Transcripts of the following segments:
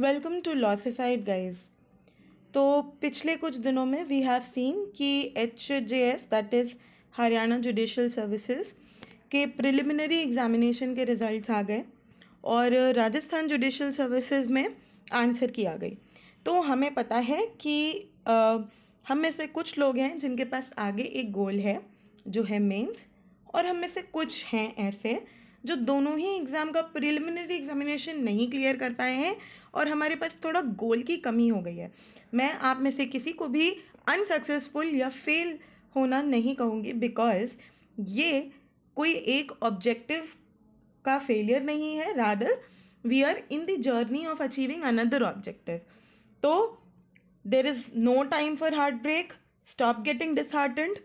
Welcome to लॉसिफाइड guys तो पिछले कुछ दिनों में वी हैव सीन कि H J S that is Haryana judicial services के प्रिलिमिनरी एग्जामिनेशन के रिज़ल्ट्स आ गए और राजस्थान जुडिशल सर्विसेज़ में आंसर की आ गई। तो हमें पता है कि आ, हम में से कुछ लोग हैं जिनके पास आगे एक गोल है जो है मेंस और हम में से कुछ हैं ऐसे जो दोनों ही एग्ज़ाम का प्रिलिमिनरी एग्जामिनेशन नहीं क्लियर कर पाए हैं और हमारे पास थोड़ा गोल की कमी हो गई है। मैं आप में से किसी को भी अनसक्सेसफुल या फेल होना नहीं कहूँगी बिकॉज़ ये कोई एक ऑब्जेक्टिव का फेलियर नहीं है rather we are in the journey of achieving another objective तो there is no time for heart break stop getting disheartened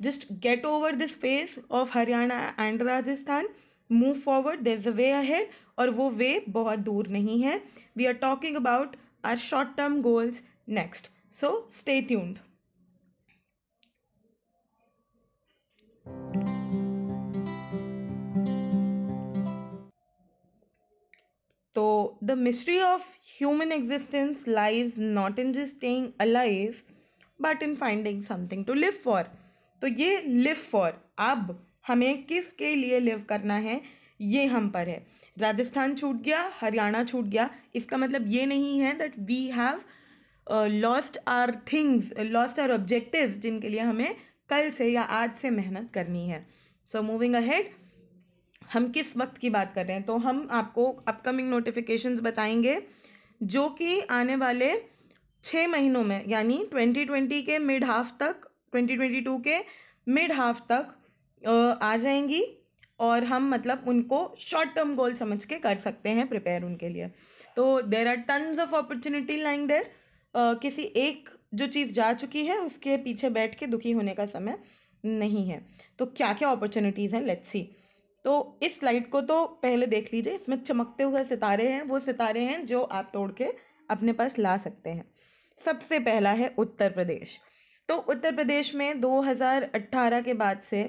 just get over this phase of Haryana and Rajasthan move forward there is a way ahead और वो way बहुत दूर नहीं है। We are talking about our short term goals next so stay tuned तो the mystery of human existence lies not in just staying alive but in finding something to live for तो ये live for अब हमें किसके लिए live करना है? ये हम पर है। राजस्थान छूट गया, हरियाणा छूट गया। इसका मतलब ये नहीं है that we have lost our things lost our objectives जिनके लिए हमें कल से या आज से मेहनत करनी है। सो मूविंग अहेड हम किस वक्त की बात कर रहे हैं? तो हम आपको अपकमिंग नोटिफिकेशंस बताएँगे जो कि आने वाले छः महीनों में, यानी ट्वेंटी ट्वेंटी के मिड हाफ़ तक ट्वेंटी ट्वेंटी टू के मिड हाफ़ तक आ जाएँगी। और हम मतलब उनको शॉर्ट टर्म गोल समझ के कर सकते हैं प्रिपेयर उनके लिए। तो there are tons of opportunity lying there किसी एक जो चीज़ जा चुकी है, उसके पीछे बैठ के दुखी होने का समय नहीं है। तो क्या क्या अपॉर्चुनिटीज़ हैं? लेट्स सी तो इस स्लाइड को तो पहले देख लीजिए। इसमें चमकते हुए सितारे हैं, वो सितारे हैं जो आप तोड़ के अपने पास ला सकते हैं। सबसे पहला है उत्तर प्रदेश। तो उत्तर प्रदेश में 2018 के बाद से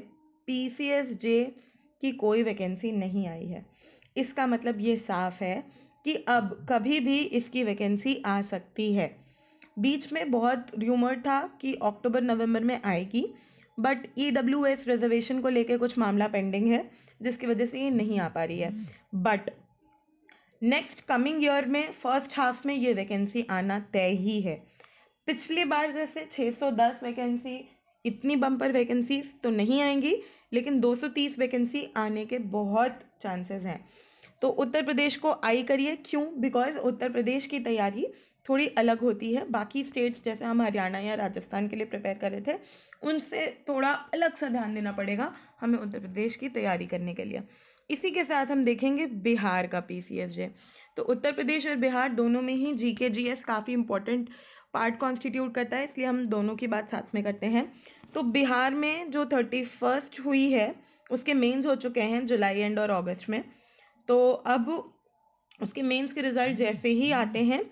पी सी एस जे की कोई वैकेंसी नहीं आई है। इसका मतलब ये साफ़ है कि अब कभी भी इसकी वैकेंसी आ सकती है। बीच में बहुत र्यूमर था कि अक्टूबर, नवंबर में आएगी but E W S reservation को लेके कुछ मामला पेंडिंग है, जिसकी वजह से ये नहीं आ पा रही है। बट नेक्स्ट कमिंग ईयर में फ़र्स्ट हाफ़ में ये वैकेंसी आना तय ही है। पिछली बार जैसे 610 वैकेंसी, इतनी बम्पर वैकेंसीज तो नहीं आएँगी लेकिन 230 वैकेंसी आने के बहुत चांसेस हैं। तो उत्तर प्रदेश को आई करिए। क्यों? बिकॉज़ उत्तर प्रदेश की तैयारी थोड़ी अलग होती है। बाकी स्टेट्स जैसे हम हरियाणा या राजस्थान के लिए प्रिपेयर कर रहे थे, उनसे थोड़ा अलग सा ध्यान देना पड़ेगा हमें उत्तर प्रदेश की तैयारी करने के लिए। इसी के साथ हम देखेंगे बिहार का पी तो उत्तर प्रदेश और बिहार दोनों में ही जी के जी एस काफ़ी इंपॉर्टेंट पार्ट कॉन्स्टिट्यूट करता है, इसलिए हम दोनों की बात साथ में करते हैं। तो बिहार में जो थर्टी फ़र्स्ट हुई है, उसके मेंस हो चुके हैं जुलाई एंड और अगस्त में। तो अब उसके मेंस के रिज़ल्ट जैसे ही आते हैं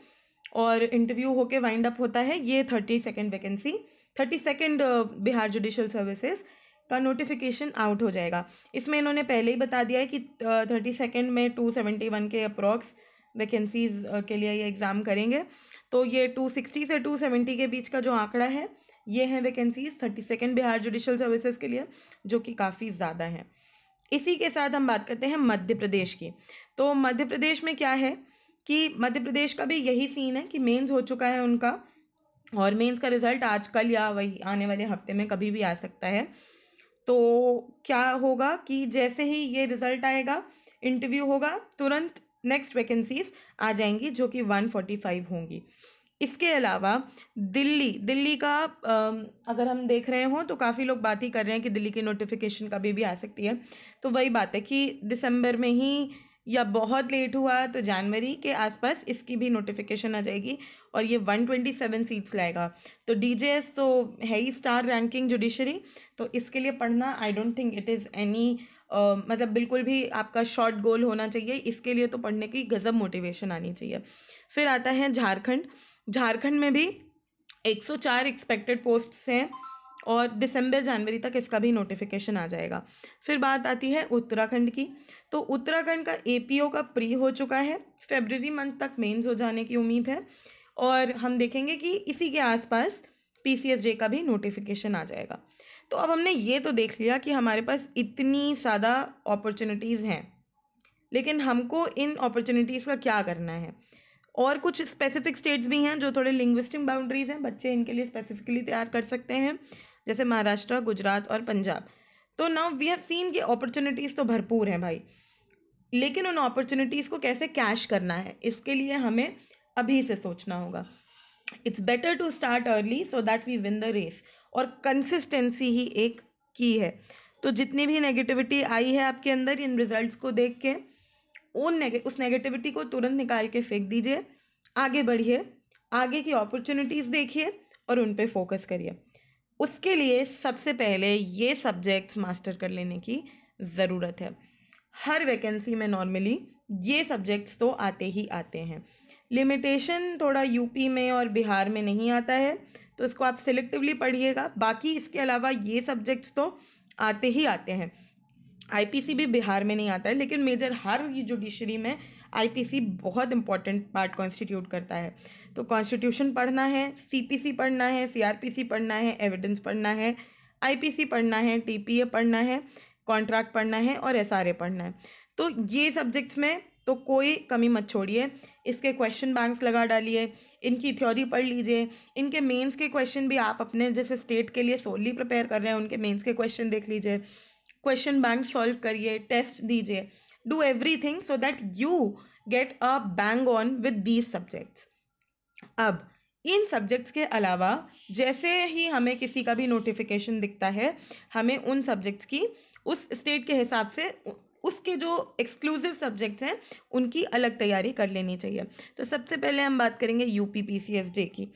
और इंटरव्यू होके वाइंड अप होता है, ये thirty second vacancy thirty second Bihar judicial services का नोटिफिकेशन आउट हो जाएगा। इसमें इन्होंने पहले ही बता दिया है कि थर्टी सेकेंड में टू सेवेंटी वन के अप्रॉक्स वैकेंसीज़ के लिए ये एग्ज़ाम करेंगे। तो ये टू सिक्सटी से टू सेवेंटी के बीच का जो आंकड़ा है, ये है vacancies thirty second Bihar judicial services के लिए, जो कि काफ़ी ज़्यादा है। इसी के साथ हम बात करते हैं मध्य प्रदेश की। तो मध्य प्रदेश में क्या है कि मध्य प्रदेश का भी यही सीन है कि मेंस हो चुका है उनका, और मेंस का रिज़ल्ट आज कल या वही आने वाले हफ़्ते में कभी भी आ सकता है। तो क्या होगा कि जैसे ही ये रिज़ल्ट आएगा इंटरव्यू होगा, तुरंत नेक्स्ट वैकेंसीज आ जाएँगी, जो कि वन फोर्टी फाइव होंगी। इसके अलावा दिल्ली दिल्ली का अगर हम देख रहे हों तो काफ़ी लोग बात ही कर रहे हैं कि दिल्ली की नोटिफिकेशन कभी भी आ सकती है। तो वही बात है कि दिसंबर में ही या बहुत लेट हुआ तो जनवरी के आसपास इसकी भी नोटिफिकेशन आ जाएगी और ये वन ट्वेंटी सेवन सीट्स लाएगा। तो डी जे एस तो है ही स्टार रैंकिंग जुडिशरी तो इसके लिए पढ़ना I don't think it is any मतलब बिल्कुल भी आपका शॉर्ट गोल होना चाहिए। इसके लिए तो पढ़ने की गज़ब मोटिवेशन आनी चाहिए। फिर आता है झारखंड। झारखंड में भी 104 एक्सपेक्टेड पोस्ट्स हैं और दिसंबर, जनवरी तक इसका भी नोटिफिकेशन आ जाएगा। फिर बात आती है उत्तराखंड की। तो उत्तराखंड का एपीओ का प्री हो चुका है। फेबररी मंथ तक मेंस हो जाने की उम्मीद है। और हम देखेंगे कि इसी के आसपास पी का भी नोटिफिकेशन आ जाएगा। तो अब हमने ये तो देख लिया कि हमारे पास इतनी ज़्यादा अपॉर्चुनिटीज़ हैं। लेकिन हमको इन अपॉर्चुनिटीज़ का क्या करना है? और कुछ स्पेसिफिक स्टेट्स भी हैं जो थोड़े लिंग्विस्टिक बाउंड्रीज़ हैं, बच्चे इनके लिए स्पेसिफिकली तैयार कर सकते हैं, जैसे महाराष्ट्र, गुजरात और पंजाब। तो नाउ वी हैव सीन कि अपॉर्चुनिटीज़ तो भरपूर हैं भाई। लेकिन उन अपॉर्चुनिटीज़ को कैसे कैश करना है, इसके लिए हमें अभी से सोचना होगा। It's better to start early so that we win the race और कंसिस्टेंसी ही एक की है। तो जितनी भी नेगेटिविटी आई है आपके अंदर, इन रिजल्ट्स को देख के, उन नेगे उस नेगेटिविटी को तुरंत निकाल के फेंक दीजिए। आगे बढ़िए, आगे की अपॉर्चुनिटीज़ देखिए और उन पर फोकस करिए। उसके लिए सबसे पहले ये सब्जेक्ट्स मास्टर कर लेने की ज़रूरत है। हर वैकेंसी में नॉर्मली ये सब्जेक्ट्स तो आते ही आते हैं। लिमिटेशन थोड़ा यूपी में और बिहार में नहीं आता है। तो इसको आप सिलेक्टिवली पढ़िएगा। बाकी इसके अलावा ये सब्जेक्ट्स तो आते ही आते हैं। आईपीसी भी बिहार में नहीं आता है, लेकिन मेजर हर जुडिशरी में आईपीसी बहुत इंपॉर्टेंट पार्ट कॉन्स्टिट्यूट करता है। तो कॉन्स्टिट्यूशन पढ़ना है सीपीसी पढ़ना है सीआरपीसी पढ़ना है एविडेंस पढ़ना है आईपीसी पढ़ना है टीपीए पढ़ना है कॉन्ट्रैक्ट पढ़ना है और एसआरए पढ़ना है। तो ये सब्जेक्ट्स में तो कोई कमी मत छोड़िए। इसके क्वेश्चन बैंक्स लगा डालिए, इनकी थ्योरी पढ़ लीजिए। इनके मेंस के क्वेश्चन भी आप अपने जैसे स्टेट के लिए सोली प्रिपेयर कर रहे हैं, उनके मेंस के क्वेश्चन देख लीजिए। क्वेश्चन बैंक सॉल्व करिए टेस्ट दीजिए। Do everything so that you get a bang on with these subjects अब, इन सब्जेक्ट्स के अलावा जैसे ही हमें किसी का भी नोटिफिकेशन दिखता है, हमें उन सब्जेक्ट्स की उस स्टेट के हिसाब से उसके जो एक्सक्लूसिव सब्जेक्ट्स हैं, उनकी अलग तैयारी कर लेनी चाहिए। तो सबसे पहले हम बात करेंगे U P P C S day की।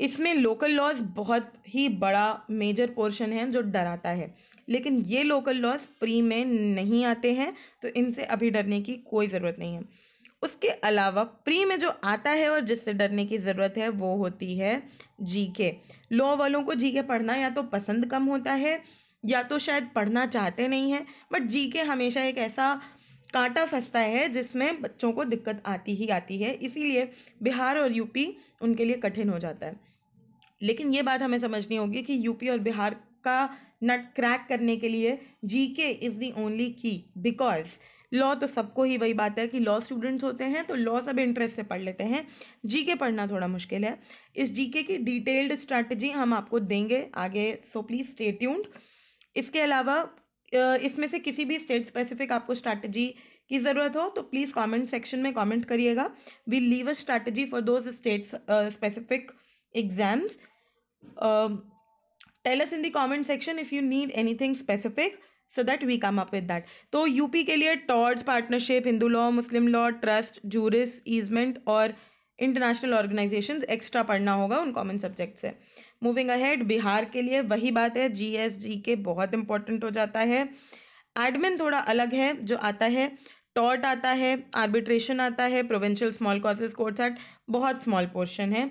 इसमें लोकल लॉज बहुत ही बड़ा मेजर पोर्शन है जो डराता है। लेकिन ये लोकल लॉज प्री में नहीं आते हैं तो इनसे अभी डरने की कोई ज़रूरत नहीं है। उसके अलावा प्री में जो आता है और जिससे डरने की ज़रूरत है, वो होती है जी के लॉ वालों को जी के पढ़ना या तो पसंद कम होता है या तो शायद पढ़ना चाहते नहीं हैं बट जी के हमेशा एक ऐसा कांटा फंसता है जिसमें बच्चों को दिक्कत आती ही आती है, इसीलिए बिहार और यूपी उनके लिए कठिन हो जाता है। लेकिन ये बात हमें समझनी होगी कि यूपी और बिहार का नट क्रैक करने के लिए G K is the only key because law तो सबको ही वही बात है कि लॉ स्टूडेंट्स होते हैं तो लॉ सब इंटरेस्ट से पढ़ लेते हैं। जी के पढ़ना थोड़ा मुश्किल है। इस जी के की डिटेल्ड स्ट्रैटेजी हम आपको देंगे आगे सो प्लीज़ स्टे ट्यून्ड इसके अलावा इसमें से किसी भी स्टेट स्पेसिफिक आपको स्ट्रैटेजी की ज़रूरत हो तो प्लीज़ कमेंट सेक्शन में कमेंट करिएगा। We leave a strategy for those states specific exams tell us in the comment section if you need anything specific so that we come up with that तो UP के लिए torts partnership Hindu law Muslim law trust juris easement और international organisation extra पढ़ना होगा उन common subject से। Moving ahead Bihar के लिए वही बात है जी एस जी के बहुत इंपॉर्टेंट हो जाता है। एडमिन थोड़ा अलग है, जो आता है टॉट आता है आर्बिट्रेशन आता है provincial small causes courts act बहुत स्मॉल पोर्शन है।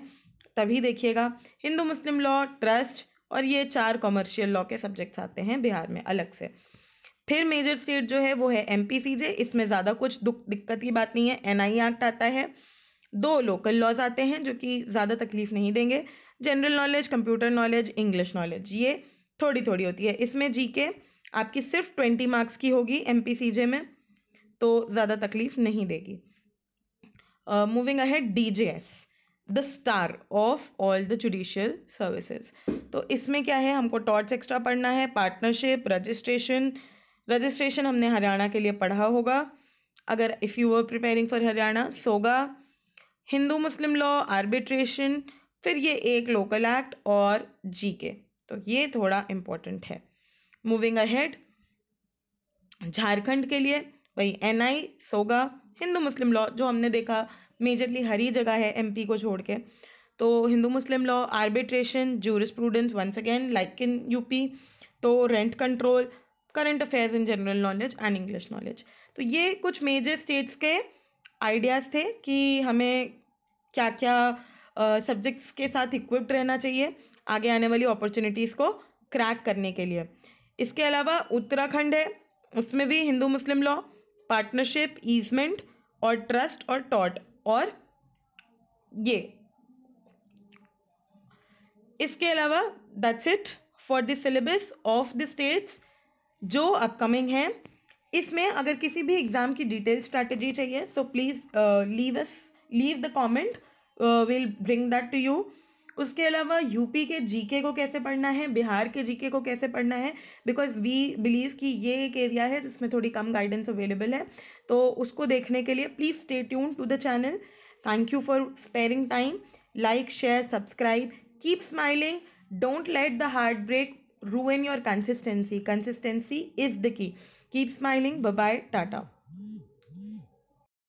तभी देखिएगा, हिंदू मुस्लिम लॉ ट्रस्ट और ये चार कॉमर्शियल लॉ के सब्जेक्ट्स आते हैं बिहार में, अलग से। फिर मेजर स्टेट जो है, वो है एम पी सी जे इसमें ज़्यादा कुछ दिक्कत की बात नहीं है एन आई एक्ट आता है। दो लोकल लॉज आते हैं, जो कि ज़्यादा तकलीफ़ नहीं देंगे। General knowledge computer knowledge English knowledge ये थोड़ी थोड़ी होती है। इसमें जी के आपकी सिर्फ़ ट्वेंटी मार्क्स की होगी एम पी सी जे में तो ज़्यादा तकलीफ़ नहीं देगी। Moving ahead D J S the star of all the judicial services तो इसमें क्या है? हमको टॉर्च एक्स्ट्रा पढ़ना है पार्टनरशिप रजिस्ट्रेशन रजिस्ट्रेशन हमने हरियाणा के लिए पढ़ा होगा। अगर if you were preparing for Haryana सोगा Hindu Muslim law arbitration फिर ये एक लोकल एक्ट और जी के तो ये थोड़ा इम्पोर्टेंट है। मूविंग अहेड झारखंड के लिए, वही एन आई सोगा हिंदू मुस्लिम लॉ जो हमने देखा मेजरली हर जगह है एमपी को छोड़ के। तो Hindu Muslim law arbitration jurisprudence once again like in UP तो rent control current affairs in general knowledge and English knowledge तो ये कुछ मेजर स्टेट्स के आइडियाज़ थे कि हमें क्या क्या सब्जेक्ट्स के साथ इक्विप्ड रहना चाहिए आगे आने वाली अपॉर्चुनिटीज़ को क्रैक करने के लिए। इसके अलावा उत्तराखंड है, उसमें भी Hindu Muslim law partnership easement और ट्रस्ट और टॉट और ये। इसके अलावा that's it for the syllabus of the states जो अपकमिंग है। इसमें अगर किसी भी एग्ज़ाम की डिटेल स्ट्रैटेजी चाहिए so please leave us leave the comment will bring that to you उसके अलावा यूपी के जीके को कैसे पढ़ना है? बिहार के जीके को कैसे पढ़ना है? बिकॉज़ वी बिलीव कि ये एक एरिया है जिसमें थोड़ी कम गाइडेंस अवेलेबल है। तो उसको देखने के लिए please stay tune to the channel thank you for sparing time like share subscribe keep smiling don't let the heart break ruin your consistency. Consistency is the key. Keep smiling. Bye bye tata.